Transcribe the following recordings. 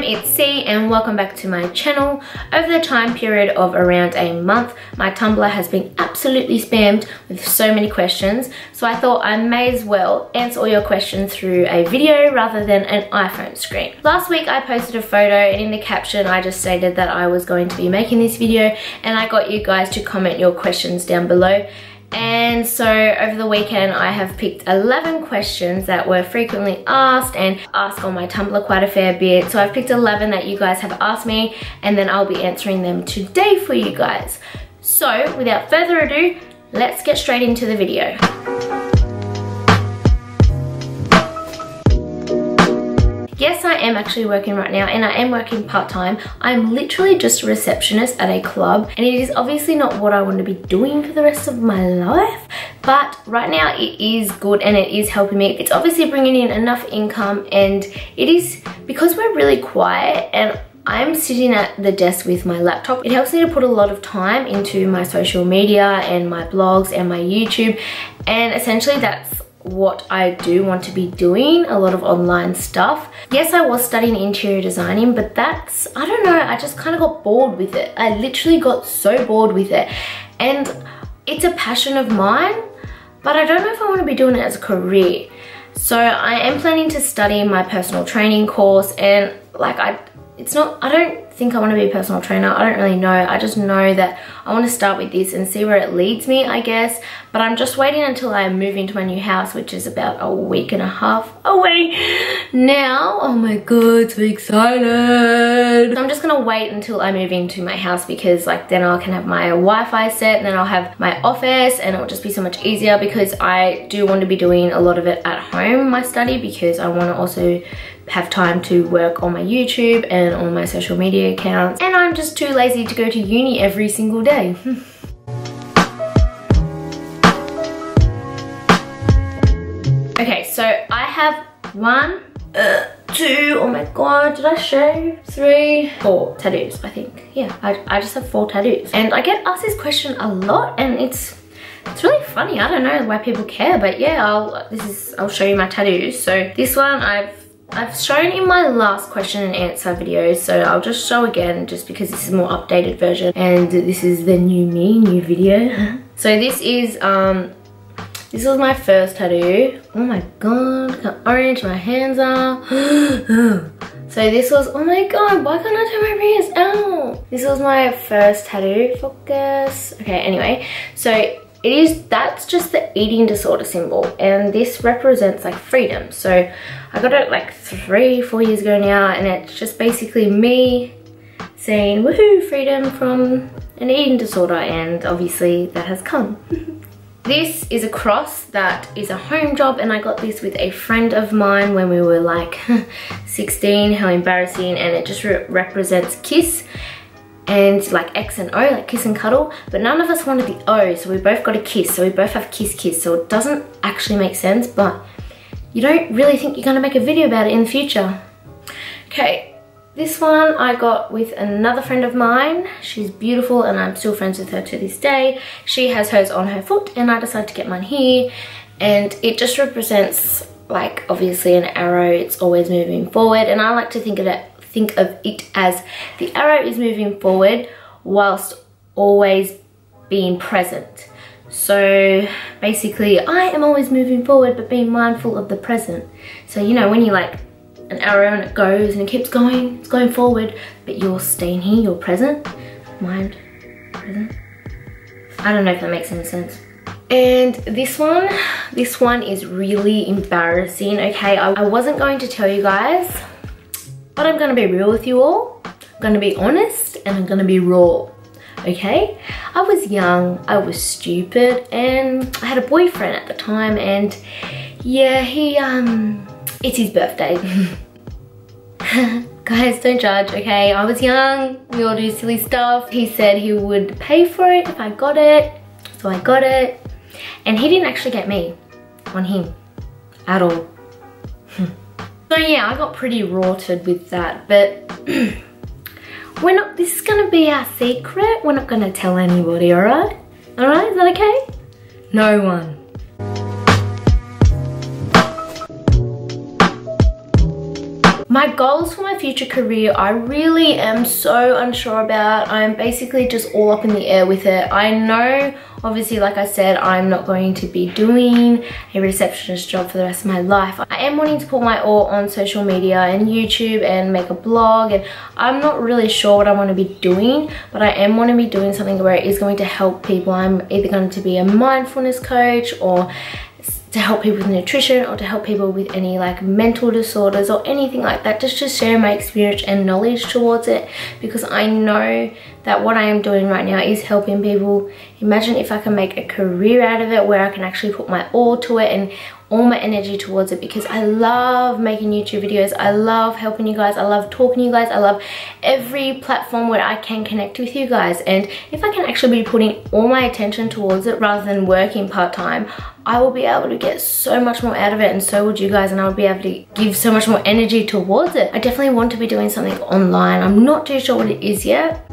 fam, it's Cee and welcome back to my channel. Over the time period of around a month, my Tumblr has been absolutely spammed with so many questions. So I thought I may as well answer all your questions through a video rather than an iPhone screen. Last week I posted a photo and in the caption I just stated that I was going to be making this video and I got you guys to comment your questions down below and so over the weekend I have picked 11 questions that were frequently asked and asked on my Tumblr quite a fair bit. So I've picked 11 that you guys have asked me and then I'll be answering them today for you guys. So without further ado, let's get straight into the video. Am actually working right now and I am working part-time. I'm literally just a receptionist at a club and it is obviously not what I want to be doing for the rest of my life. But right now it is good and it is helping me. It's obviously bringing in enough income and it is because we're really quiet and I'm sitting at the desk with my laptop. It helps me to put a lot of time into my social media and my blogs and my YouTube. And essentially that's what I do want to be doing, a lot of online stuff. Yes, I was studying interior designing, but that's, I don't know, I just kind of got bored with it. I literally got so bored with it. And it's a passion of mine, but I don't know if I want to be doing it as a career. So I am planning to study my personal training course and like I, it's not, I don't think I want to be a personal trainer. I don't really know. I just know that I want to start with this and see where it leads me, I guess. But I'm just waiting until I move into my new house, which is about a week and a half away now. Oh my god, so excited. So I'm just going to wait until I move into my house because like then I can have my Wi-Fi set and then I'll have my office and it'll just be so much easier because I do want to be doing a lot of it at home, my study, because I want to also have time to work on my YouTube and on my social media accounts. And I'm just too lazy to go to uni every single day. okay, so I have one, uh, two, oh my god, did I show? Three, four tattoos, I think. Yeah, I, I just have four tattoos. And I get asked this question a lot and it's it's really funny. I don't know why people care, but yeah, I'll this is I'll show you my tattoos. So this one I've I've shown in my last question and answer video, so I'll just show again just because this is a more updated version and this is the new me, new video. so this is, um, this was my first tattoo. Oh my god, look how orange my hands are. so this was, oh my god, why can't I turn my ears out? This was my first tattoo, focus. Okay, anyway, so it is that's just the eating disorder symbol and this represents like freedom so I got it like three, four years ago now and it's just basically me saying woohoo freedom from an eating disorder and obviously that has come. this is a cross that is a home job and I got this with a friend of mine when we were like 16, how embarrassing and it just re represents kiss and like X and O, like kiss and cuddle, but none of us wanted the O, so we both got a kiss, so we both have kiss kiss, so it doesn't actually make sense, but you don't really think you're gonna make a video about it in the future. Okay, this one I got with another friend of mine. She's beautiful and I'm still friends with her to this day. She has hers on her foot and I decided to get mine here. And it just represents like obviously an arrow, it's always moving forward. And I like to think of it, think of it as the arrow is moving forward whilst always being present. So basically, I am always moving forward, but being mindful of the present. So, you know, when you like an arrow and it goes and it keeps going, it's going forward, but you're staying here, you're present, mind, present. I don't know if that makes any sense. And this one, this one is really embarrassing, okay? I, I wasn't going to tell you guys, but I'm gonna be real with you all. I'm gonna be honest and I'm gonna be raw okay? I was young, I was stupid, and I had a boyfriend at the time, and yeah, he, um, it's his birthday. Guys, don't judge, okay? I was young, we all do silly stuff. He said he would pay for it if I got it, so I got it. And he didn't actually get me on him at all. So yeah, I got pretty rorted with that, but We're not, this is gonna be our secret. We're not gonna tell anybody, all right? All right, is that okay? No one. My goals for my future career, I really am so unsure about. I'm basically just all up in the air with it. I know, obviously, like I said, I'm not going to be doing a receptionist job for the rest of my life. I am wanting to put my all on social media and YouTube and make a blog and I'm not really sure what I want to be doing, but I am want to be doing something where it is going to help people. I'm either going to be a mindfulness coach or to help people with nutrition or to help people with any like mental disorders or anything like that. Just to share my experience and knowledge towards it because I know that what I am doing right now is helping people. Imagine if I can make a career out of it where I can actually put my all to it and all my energy towards it because I love making YouTube videos. I love helping you guys. I love talking to you guys. I love every platform where I can connect with you guys. And if I can actually be putting all my attention towards it rather than working part-time, I will be able to get so much more out of it and so would you guys and I will be able to give so much more energy towards it. I definitely want to be doing something online. I'm not too sure what it is yet.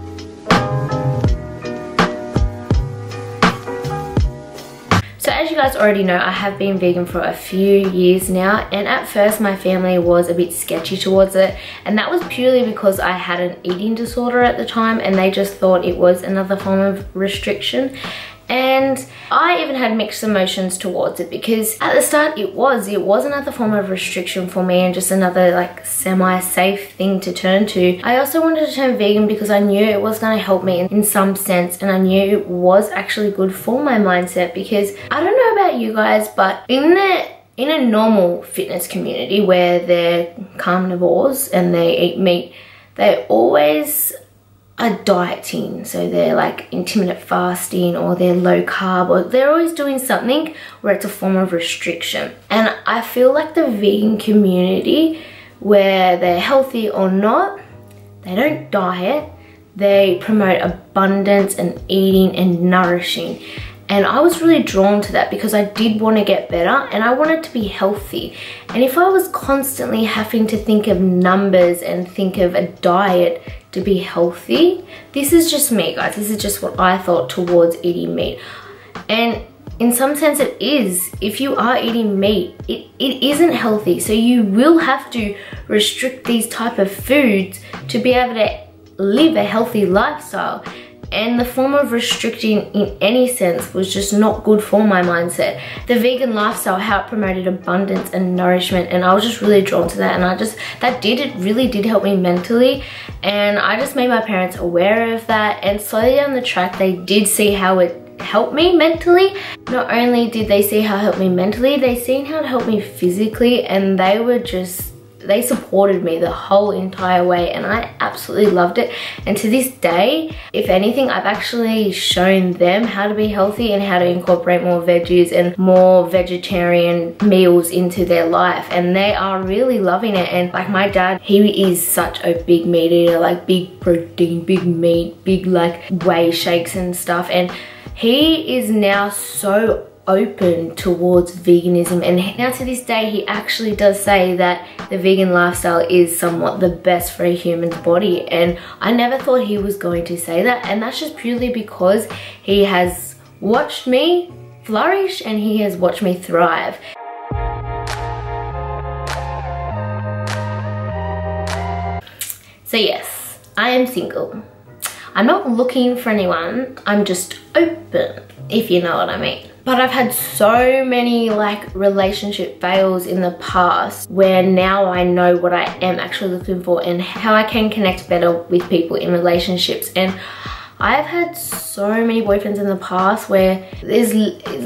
Guys already know, I have been vegan for a few years now and at first my family was a bit sketchy towards it and that was purely because I had an eating disorder at the time and they just thought it was another form of restriction and I even had mixed emotions towards it because at the start it was it was another form of restriction for me and just another like semi-safe thing to turn to. I also wanted to turn vegan because I knew it was going to help me in, some sense and I knew it was actually good for my mindset because I don't know about you guys but in the in a normal fitness community where they're carnivores and they eat meat they always are dieting. So they're like intermittent fasting or they're low carb or they're always doing something where it's a form of restriction. And I feel like the vegan community where they're healthy or not they don't diet. They promote abundance and eating and nourishing. And I was really drawn to that because I did want to get better and I wanted to be healthy. And if I was constantly having to think of numbers and think of a diet to be healthy. This is just me, guys. This is just what I thought towards eating meat. And in some sense it is. If you are eating meat, it, it isn't healthy. So you will have to restrict these type of foods to be able to live a healthy lifestyle and the form of restricting in any sense was just not good for my mindset. The vegan lifestyle, how it promoted abundance and nourishment and I was just really drawn to that and I just, that did, it really did help me mentally and I just made my parents aware of that and slowly down the track they did see how it helped me mentally. Not only did they see how it helped me mentally, they seen how it helped me physically and they were just they supported me the whole entire way and I absolutely loved it. And to this day, if anything, I've actually shown them how to be healthy and how to incorporate more veggies and more vegetarian meals into their life. And they are really loving it. And like my dad, he is such a big meat eater, like big protein, big meat, big like whey shakes and stuff. And he is now so open towards veganism and now to this day he actually does say that the vegan lifestyle is somewhat the best for a human's body and I never thought he was going to say that and that's just purely because he has watched me flourish and he has watched me thrive. So yes, I am single. I'm not looking for anyone, I'm just open, if you know what I mean. But I've had so many like relationship fails in the past where now I know what I am actually looking for and how I can connect better with people in relationships. And I've had so many boyfriends in the past where there's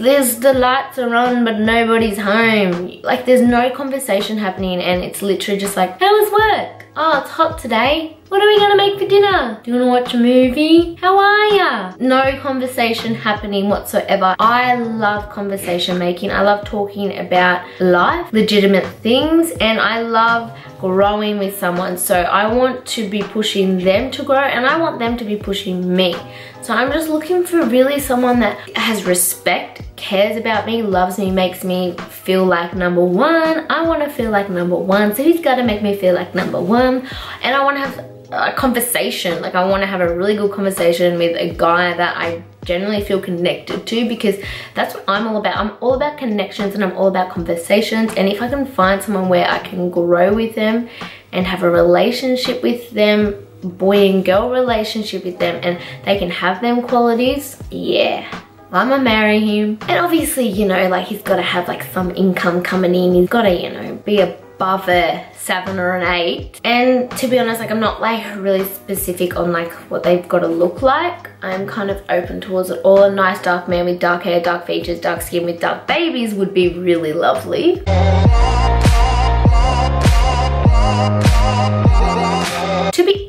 there's the lights are on but nobody's home. Like there's no conversation happening and it's literally just like, how was work? Oh, it's hot today. What are we gonna make for dinner? Do you wanna watch a movie? How are ya? No conversation happening whatsoever. I love conversation making. I love talking about life, legitimate things, and I love growing with someone. So I want to be pushing them to grow and I want them to be pushing me. So I'm just looking for really someone that has respect, cares about me, loves me, makes me feel like number one. I want to feel like number one. So he's got to make me feel like number one. And I want to have a conversation. Like I want to have a really good conversation with a guy that I generally feel connected to because that's what I'm all about. I'm all about connections and I'm all about conversations. And if I can find someone where I can grow with them, and have a relationship with them boy and girl relationship with them and they can have them qualities yeah I'ma marry him. And obviously, you know, like he's gotta have like some income coming in. He's gotta, you know, be above a seven or an eight. And to be honest, like I'm not like really specific on like what they've gotta look like. I'm kind of open towards it all. A nice dark man with dark hair, dark features, dark skin with dark babies would be really lovely.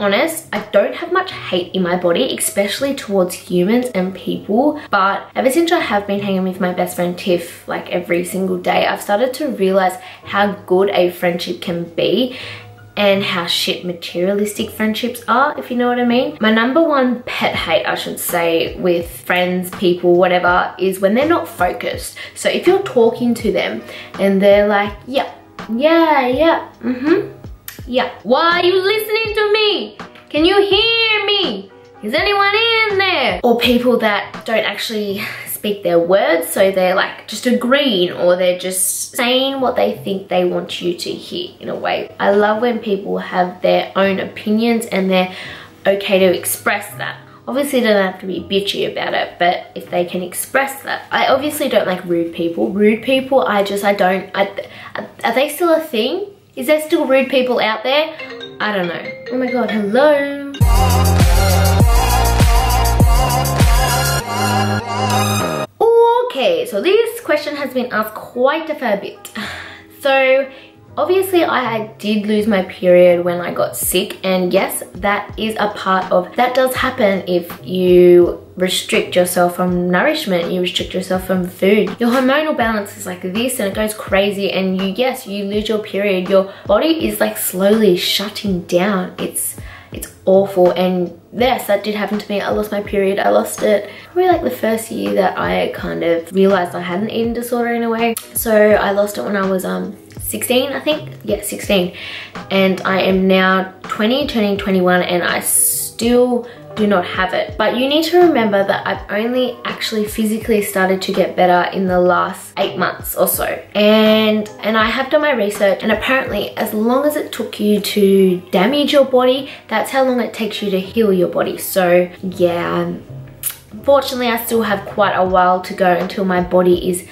Honest, I don't have much hate in my body, especially towards humans and people. But ever since I have been hanging with my best friend Tiff like every single day, I've started to realize how good a friendship can be and how shit materialistic friendships are, if you know what I mean. My number one pet hate, I should say, with friends, people, whatever, is when they're not focused. So if you're talking to them and they're like, yeah, yeah, yeah, mm-hmm, yeah. Why are you listening to me? Can you hear me? Is anyone in there? Or people that don't actually speak their words, so they're like just agreeing or they're just saying what they think they want you to hear in a way. I love when people have their own opinions and they're okay to express that. Obviously they don't have to be bitchy about it, but if they can express that. I obviously don't like rude people. Rude people, I just, I don't, I, are they still a thing? Is there still rude people out there? I don't know. Oh my god, hello. Okay, so this question has been asked quite a fair bit. So Obviously, I did lose my period when I got sick and yes, that is a part of, that does happen if you restrict yourself from nourishment, you restrict yourself from food. Your hormonal balance is like this and it goes crazy and you, yes, you lose your period. Your body is like slowly shutting down. It's it's awful and yes that did happen to me i lost my period i lost it probably like the first year that i kind of realized i had an eating disorder in a way so i lost it when i was um 16 I think. Yeah 16 and I am now 20 turning 21 and I still do not have it. But you need to remember that I've only actually physically started to get better in the last eight months or so. And and I have done my research and apparently as long as it took you to damage your body that's how long it takes you to heal your body. So yeah unfortunately I still have quite a while to go until my body is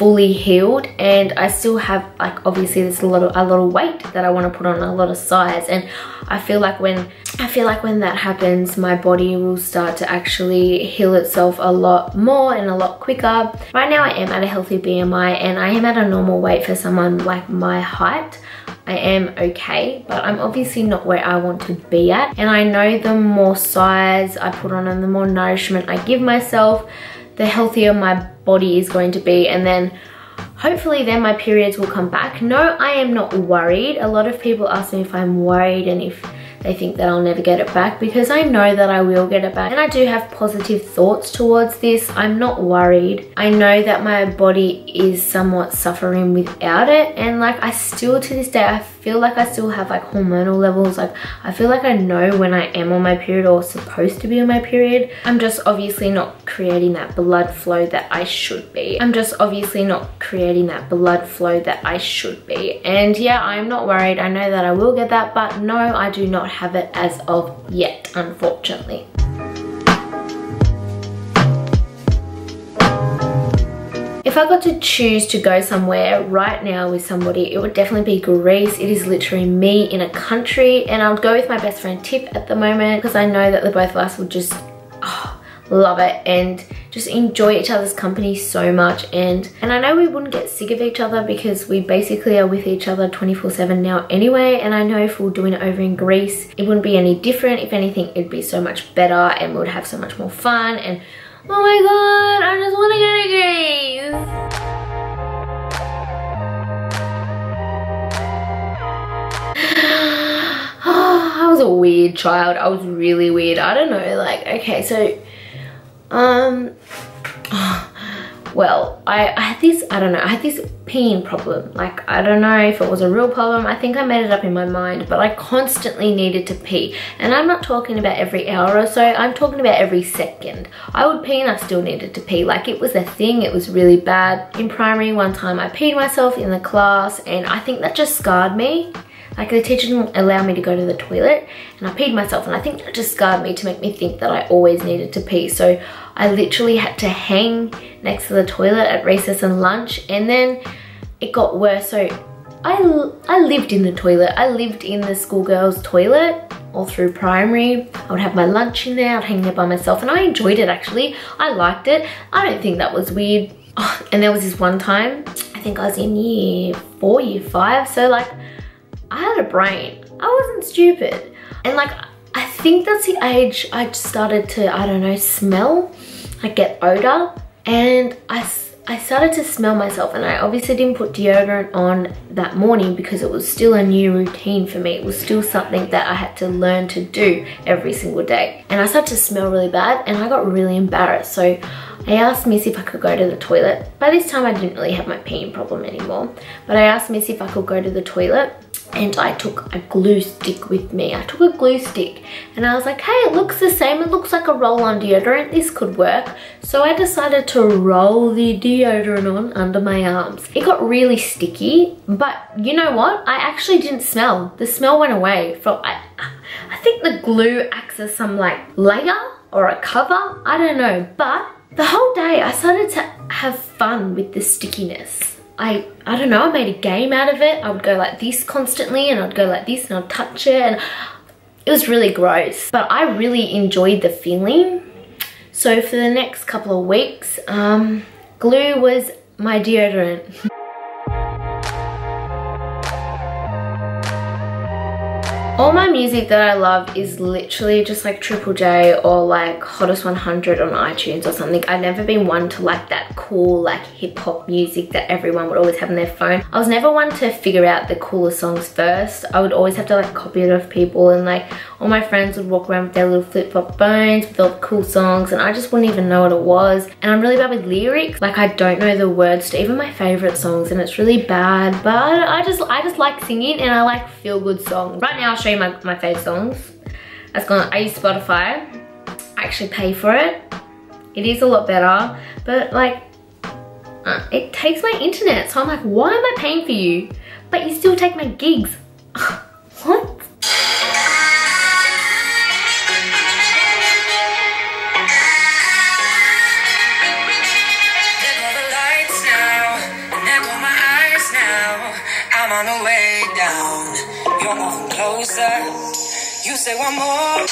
fully healed and I still have like obviously there's a lot of a lot of weight that I want to put on a lot of size and I feel like when I feel like when that happens my body will start to actually heal itself a lot more and a lot quicker. Right now I am at a healthy BMI and I am at a normal weight for someone like my height. I am okay, but I'm obviously not where I want to be at. And I know the more size I put on and the more nourishment I give myself, the healthier my body is going to be and then hopefully then my periods will come back. No, I am not worried. A lot of people ask me if I'm worried and if they think that I'll never get it back because I know that I will get it back. And I do have positive thoughts towards this. I'm not worried. I know that my body is somewhat suffering without it. And like I still to this day, I feel like I still have like hormonal levels. Like I feel like I know when I am on my period or supposed to be on my period. I'm just obviously not creating that blood flow that I should be. I'm just obviously not creating that blood flow that I should be. And yeah, I'm not worried. I know that I will get that, but no, I do not have it as of yet, unfortunately. If I got to choose to go somewhere right now with somebody, it would definitely be Greece. It is literally me in a country and I would go with my best friend Tiff at the moment because I know that the both of us would just oh, love it and just enjoy each other's company so much and and I know we wouldn't get sick of each other because we basically are with each other 24 7 now anyway and I know if we are doing it over in Greece it wouldn't be any different if anything it'd be so much better and we would have so much more fun and Oh my god, I just want to go to Greece. Weird child. I was really weird. I don't know, like, okay, so, um, well, I, I had this, I don't know, I had this peeing problem. Like, I don't know if it was a real problem. I think I made it up in my mind, but I constantly needed to pee. And I'm not talking about every hour or so, I'm talking about every second. I would pee and I still needed to pee. Like, it was a thing, it was really bad. In primary, one time I peed myself in the class, and I think that just scarred me. Like the teacher didn't allow me to go to the toilet and I peed myself and I think that just scarred me to make me think that I always needed to pee. So I literally had to hang next to the toilet at recess and lunch and then it got worse. So I, I lived in the toilet. I lived in the schoolgirls toilet all through primary. I would have my lunch in there, I'd hang there by myself and I enjoyed it actually. I liked it. I don't think that was weird. Oh, and there was this one time, I think I was in year four, year five. So like, I had a brain. I wasn't stupid. And like, I think that's the age I started to, I don't know, smell, like get odor. And I I started to smell myself and I obviously didn't put deodorant on that morning because it was still a new routine for me. It was still something that I had to learn to do every single day. And I started to smell really bad and I got really embarrassed. So I asked Missy if I could go to the toilet. By this time I didn't really have my peeing problem anymore. But I asked Missy if I could go to the toilet and I took a glue stick with me. I took a glue stick and I was like, hey, it looks the same. It looks like a roll-on deodorant. This could work. So I decided to roll the deodorant on under my arms. It got really sticky, but you know what? I actually didn't smell. The smell went away from, I, I think the glue acts as some like layer or a cover. I don't know, but the whole day I started to have fun with the stickiness. I, I don't know, I made a game out of it. I would go like this constantly and I'd go like this and I'd touch it and it was really gross. But I really enjoyed the feeling. So for the next couple of weeks, um, glue was my deodorant. All my music that I love is literally just like Triple J or like Hottest 100 on iTunes or something. I've never been one to like that cool like hip hop music that everyone would always have on their phone. I was never one to figure out the coolest songs first. I would always have to like copy it off people and like all my friends would walk around with their little flip-flop phones with all the cool songs and I just wouldn't even know what it was. And I'm really bad with lyrics. Like I don't know the words to even my favorite songs and it's really bad but I just I just like singing and I like feel good songs. Right now I'll show you my, my fave songs. That's gonna, I use Spotify. I actually pay for it. It is a lot better, but like, uh, it takes my internet. So I'm like, why am I paying for you? But you still take my gigs. what? You say one more.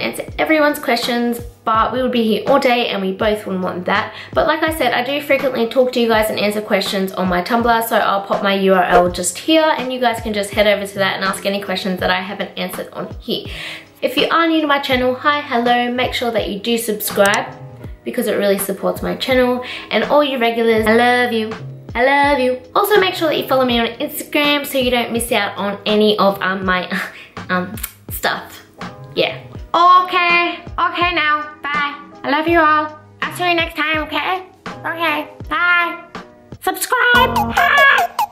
Answer everyone's questions, but we would be here all day and we both wouldn't want that. But like I said, I do frequently talk to you guys and answer questions on my Tumblr, so I'll pop my URL just here and you guys can just head over to that and ask any questions that I haven't answered on here. If you are new to my channel, hi, hello, make sure that you do subscribe because it really supports my channel. And all you regulars, I love you. I love you. Also make sure that you follow me on Instagram so you don't miss out on any of um, my um, stuff. Yeah. Okay, okay now, bye. I love you all. I'll see you next time, okay? Okay, bye. Subscribe! Hi.